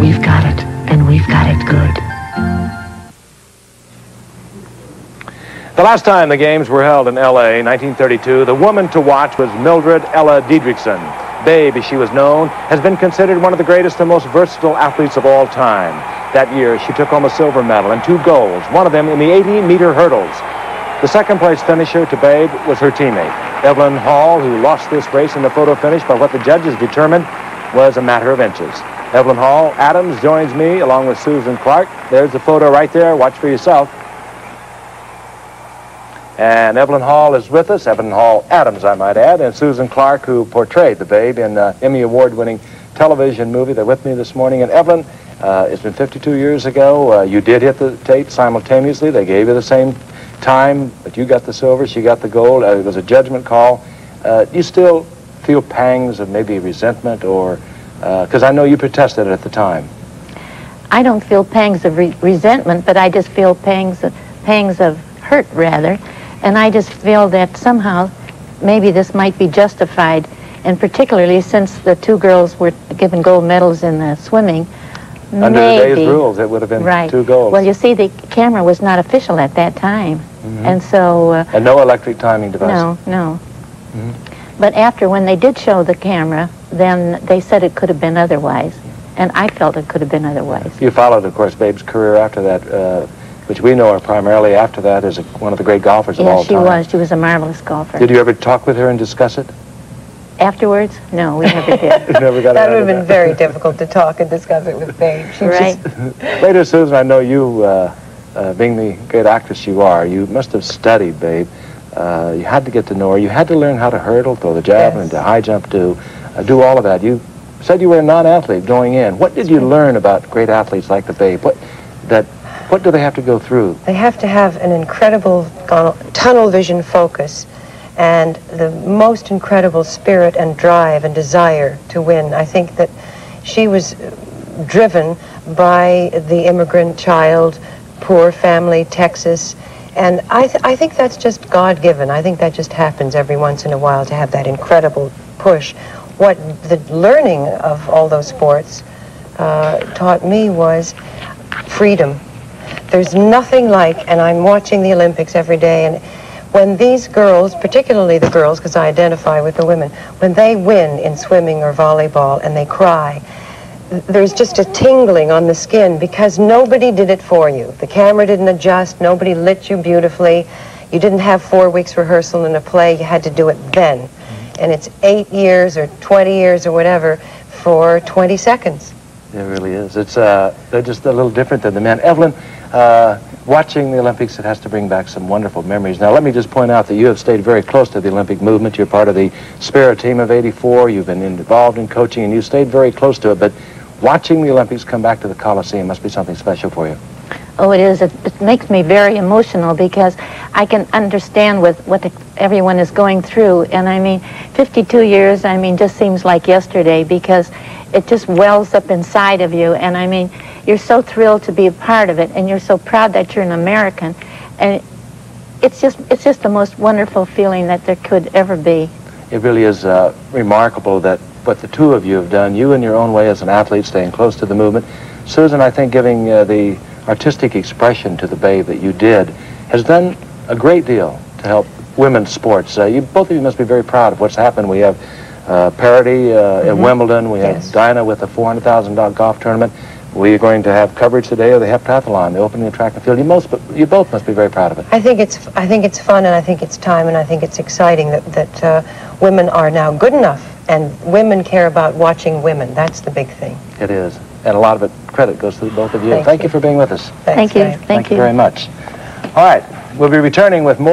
We've got it, and we've got it good. The last time the games were held in L.A., 1932, the woman to watch was Mildred Ella Didrikson. Babe, as she was known, has been considered one of the greatest and most versatile athletes of all time. That year, she took home a silver medal and two golds, one of them in the 80-meter hurdles. The second place finisher to Babe was her teammate, Evelyne Hall, who lost this race in the photo finish by what the judges determined was a matter of inches. Evelyne Hall Adams joins me along with Susan Clark. There's the photo right there. Watch for yourself. And Evelyne Hall is with us, Evelyne Hall Adams, I might add, and Susan Clark, who portrayed the babe in the Emmy Award-winning television movie. They're with me this morning. And Evelyne, uh, it's been 52 years ago. Uh, you did hit the tape simultaneously. They gave you the same time, but you got the silver, she got the gold. Uh, it was a judgment call. Uh, do you still feel pangs of maybe resentment or, because I know you protested at the time. I don't feel pangs of re resentment, but I just feel pangs of, pangs of hurt, rather. And I just feel that somehow maybe this might be justified, and particularly since the two girls were given gold medals in the swimming, Under maybe, today's rules, it would have been right. two golds. Well, you see, the camera was not official at that time, Mm-hmm. and so... Uh, and no electric timing device. no, no. Mm-hmm. But after, when they did show the camera, then they said it could have been otherwise. And I felt it could have been otherwise. You followed, of course, Babe's career after that, uh, which we know her primarily after that as a, one of the great golfers of all Yeah, all she time. was. She was a marvelous golfer. Did you ever talk with her and discuss it? Afterwards? No, we never did. You never got That around would have to been very difficult to talk and discuss it with Babe. She right? just, Later, Susan, I know you, uh, uh, being the great actress you are, you must have studied, babe. Uh, you had to get to know her. You had to learn how to hurdle, throw the javelin, Yes. to high jump, to uh, do all of that. You said you were a non-athlete going in. What did you learn about great athletes like the Babe? What that? What do they have to go through? they have to have an incredible tunnel- vision focus and the most incredible spirit and drive and desire to win. I think that she was driven by the immigrant child, poor family, Texas. And I, th- I think that's just God given. I think that just happens every once in a while to have that incredible push. What the learning of all those sports uh, taught me was freedom. There's nothing like, and I'm watching the Olympics every day, and when these girls, particularly the girls, because I identify with the women, when they win in swimming or volleyball and they cry, there's just a tingling on the skin because nobody did it for you. The camera didn't adjust, nobody lit you beautifully. You didn't have four weeks rehearsal in a play, you had to do it then. And it's eight years or 20 years or whatever for 20 seconds. It really is. It's uh, they're just a little different than the men. Evelyne, uh, watching the Olympics, it has to bring back some wonderful memories. Now, let me just point out that you have stayed very close to the Olympic movement. You're part of the Spirit team of '84. You've been involved in coaching, and you stayed very close to it. But watching the Olympics come back to the Coliseum must be something special for you. Oh, it is. It, it makes me very emotional because I can understand with what the, everyone is going through. And I mean, 52 years, I mean, just seems like yesterday because it just wells up inside of you. And I mean, you're so thrilled to be a part of it, and you're so proud that you're an American. And it's just, it's just the most wonderful feeling that there could ever be. It really is uh, remarkable that what the two of you have done, you in your own way as an athlete, staying close to the movement. Susan, I think giving uh, the artistic expression to the babe that you did has done a great deal to help women's sports. Uh, you, both of you must be very proud of what's happened. We have uh, parity uh, at Wimbledon. We have Yes. Dinah with the $400,000 golf tournament. We are going to have coverage today of the heptathlon, the opening of track and field. You, most, you both must be very proud of it. I think it's I think it's fun and I think it's time and I think it's exciting that that uh, women are now good enough and women care about watching women. That's the big thing. It is. And a lot of it, credit goes to both of you. Thank Thank you you. for being with us. Thanks, Thank you. Ray. Thank you. very much. All right, we'll be returning with more.